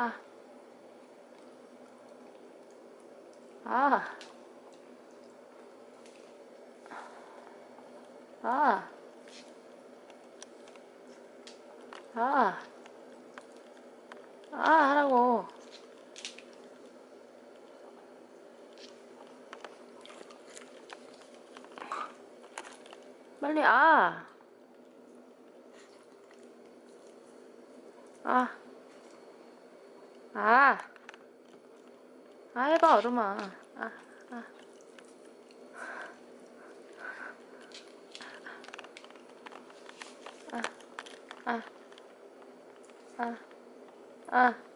아. 아. 아. 아. 아, 하라고. 빨리, 아. 아. 아. 아, 해봐, 얼음아. 아, 아. 아, 아, 아, 아.